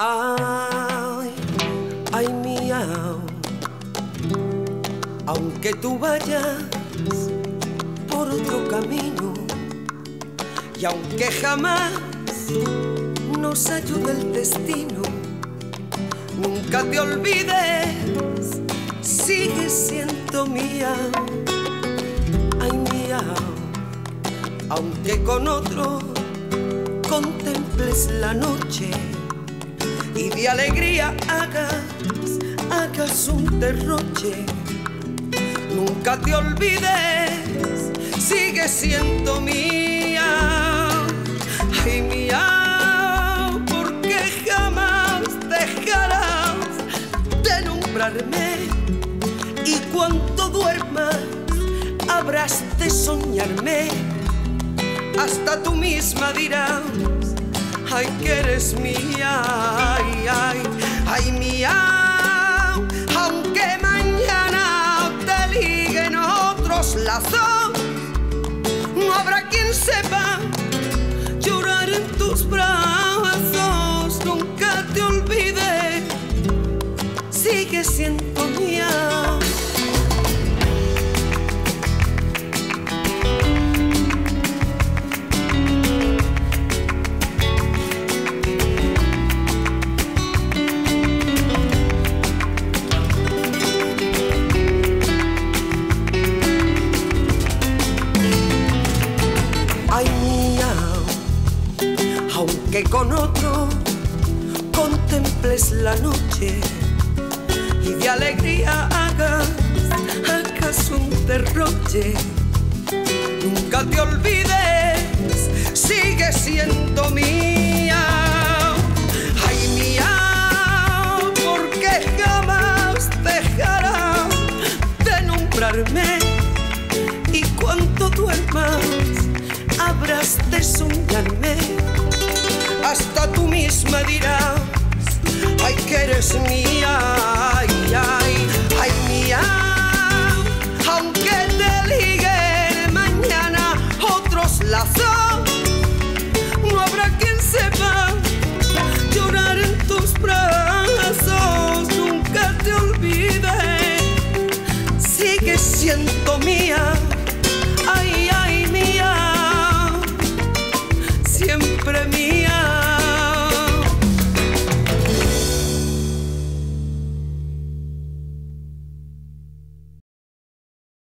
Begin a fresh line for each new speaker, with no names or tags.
Ay, ay miau, aunque tú vayas por otro camino y aunque jamás nos ayude el destino nunca te olvides, sigue siendo mía, ay mía, aunque con otro contemples la noche y de alegría hagas, hagas un derroche. Nunca te olvides, sigue siendo mía, y cuando duermas habrás de soñarme, hasta tú misma dirás, ay que eres mía, ay, ay, ay mía, aunque no habrá quien sepa llorar en tus brazos. Que con otro contemples la noche y de alegría hagas, hagas un derroche. Nunca te olvides, sigue siendo mía. Ay mía, porque jamás dejará de nombrarme y cuando duermas habrás de soñarme hasta tú misma dirás, ay que eres mía, ay, ay, ay mía, aunque te liguen mañana otros lazos, no habrá quien sepa llorar en tus brazos, nunca te olvides, sigue siendo mía.